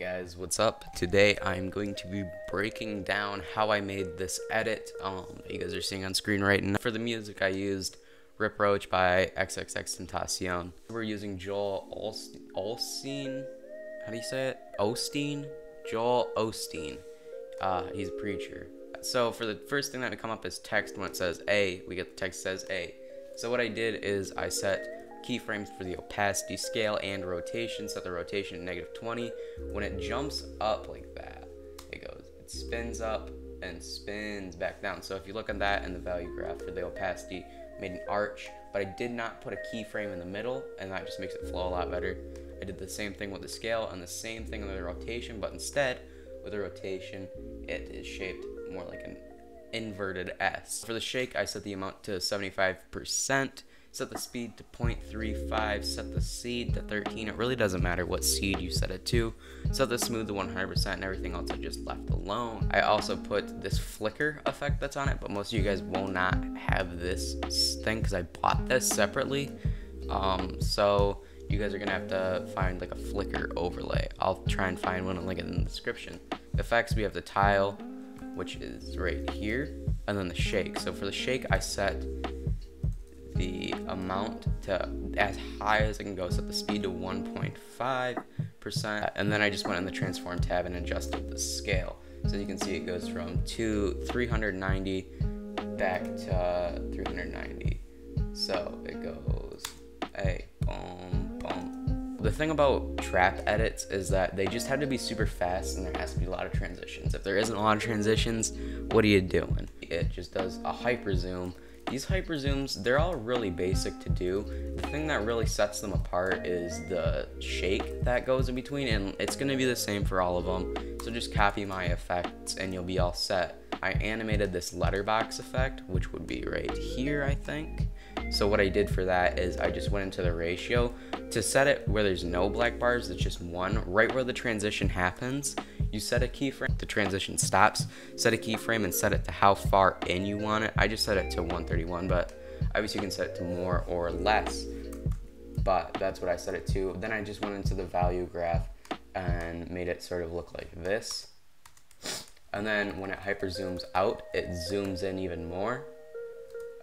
guys, what's up? Today I'm going to be breaking down how I made this edit um, you guys are seeing on screen right now. For the music I used Rip Roach by XXXTentacion. We're using Joel Olstein, how do you say it? Osteen? Joel Osteen. Uh, he's a preacher. So for the first thing that would come up is text when it says A, we get the text says A. So what I did is I set keyframes for the opacity scale and rotation. Set the rotation to negative 20. When it jumps up like that, it goes, it spins up and spins back down. So if you look at that in the value graph for the opacity, made an arch, but I did not put a keyframe in the middle, and that just makes it flow a lot better. I did the same thing with the scale and the same thing with the rotation, but instead, with the rotation, it is shaped more like an inverted S. For the shake, I set the amount to 75% set the speed to 0.35, set the seed to 13. It really doesn't matter what seed you set it to. Set the smooth to 100% and everything else I just left alone. I also put this flicker effect that's on it, but most of you guys will not have this thing because I bought this separately. Um, so you guys are gonna have to find like a flicker overlay. I'll try and find one and link it in the description. Effects, we have the tile, which is right here, and then the shake. So for the shake, I set the amount to as high as I can go, set the speed to 1.5%, and then I just went in the transform tab and adjusted the scale. So you can see it goes from two 390 back to 390. So it goes, hey, boom, boom. The thing about trap edits is that they just have to be super fast and there has to be a lot of transitions. If there isn't a lot of transitions, what are you doing? It just does a hyper zoom these hyper zooms, they're all really basic to do. The thing that really sets them apart is the shake that goes in between, and it's gonna be the same for all of them. So just copy my effects and you'll be all set. I animated this letterbox effect, which would be right here, I think. So what I did for that is I just went into the ratio to set it where there's no black bars, it's just one, right where the transition happens. You set a keyframe, the transition stops, set a keyframe and set it to how far in you want it. I just set it to 131, but obviously you can set it to more or less, but that's what I set it to. Then I just went into the value graph and made it sort of look like this. And then when it hyper zooms out, it zooms in even more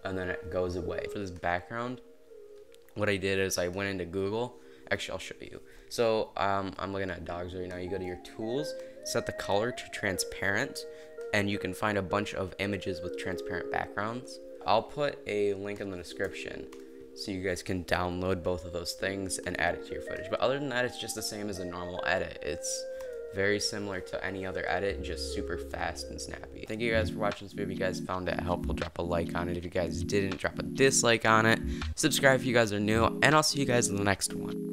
and then it goes away. For this background, what I did is I went into Google. Actually, I'll show you. So um, I'm looking at dogs right now. You go to your tools, set the color to transparent, and you can find a bunch of images with transparent backgrounds. I'll put a link in the description so you guys can download both of those things and add it to your footage. But other than that, it's just the same as a normal edit. It's very similar to any other edit, just super fast and snappy. Thank you guys for watching this video. If you guys found it helpful, drop a like on it. If you guys didn't, drop a dislike on it. Subscribe if you guys are new, and I'll see you guys in the next one.